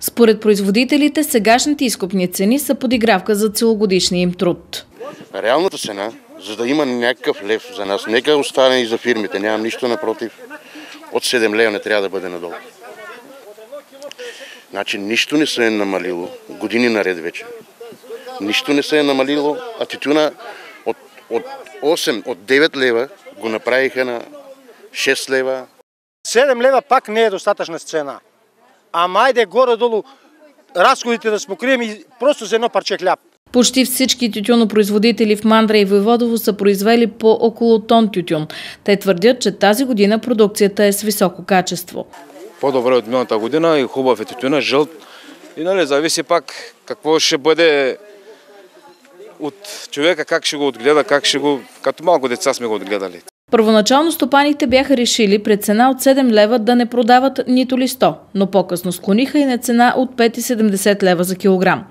Според производителите, сегашните изкупни цени са подигравка за целогодишния им труд. Реалната цена, за да има някакъв лев за нас, нека остане и за фирмите, нямам нищо напротив, от 7 лева не трябва да бъде надолу. Значи нищо не се е намалило, години наред вече. Нищо не се е намалило, а тютюна от, от 8, от 9 лева го направиха на 6 лева. 7 лева пак не е достатъчна цена. Ама айде горе-долу разходите да спокрием и просто за едно парче хляб. Почти всички тютюнопроизводители в Мандра и Войводово са произвели по около тон тютюн. Те твърдят, че тази година продукцията е с високо качество. По-добре от миналата година и хубав е тютюна, жълт. И нали, зависи пак какво ще бъде от човека, как ще го отгледа, как ще го... Като малко деца сме го отгледали. Първоначално стопаните бяха решили пред цена от 7 лева да не продават нито ли 100, но по-късно склониха и на цена от 5,70 лева за килограм.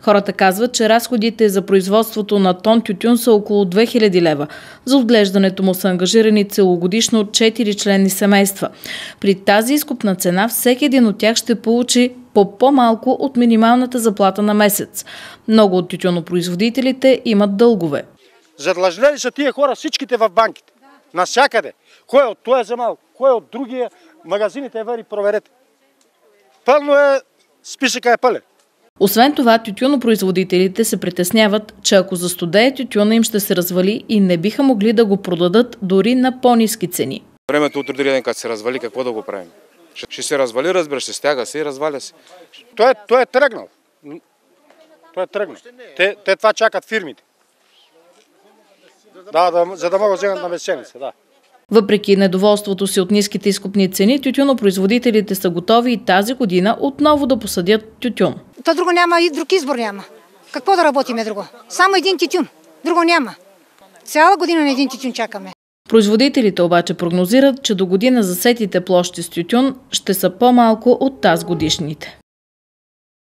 Хората казват, че разходите за производството на тон тютюн са около 2000 лева. За отглеждането му са ангажирани целогодишно 4 членни семейства. При тази изкупна цена всеки един от тях ще получи по по-малко от минималната заплата на месец. Много от тютюнопроизводителите имат дългове. Задлъжнели са тия хора всичките в банките. Насякъде. Кой е от този вземал, кой е от другия. Магазините вари, проверете. Пълно е, списъка е пълен. Освен това, тютюнопроизводителите се притесняват, че ако застудее тютюна им ще се развали и не биха могли да го продадат дори на по-низки цени. Времето утре ден, като се развали, какво да го правим? Ще, ще се развали, разбира, ще стяга се и разваля се. Той, е- той е тръгнал. Той е тръгнал. Те, те това чакат фирмите. Да, да, за да могат да вземат на месеница, да. Въпреки недоволството си от ниските изкупни цени, тютюнопроизводителите са готови и тази година отново да посадят тютюн. То друго няма и друг избор няма. Какво да работиме друго? Само един тютюн. Друго няма. Цяла година на един тютюн чакаме. Производителите обаче прогнозират, че до година засетите площи с тютюн ще са по-малко от тази годишните.